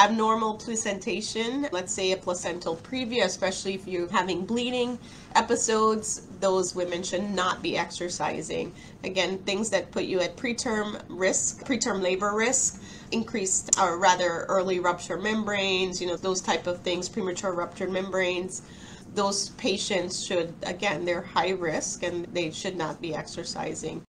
abnormal placentation, let's say a placental previa, especially if you're having bleeding episodes, those women should not be exercising. Again, things that put you at preterm risk, preterm labor risk, increased or rather early rupture membranes, you know, those type of things, premature ruptured membranes. Those patients should, again, they're high risk and they should not be exercising.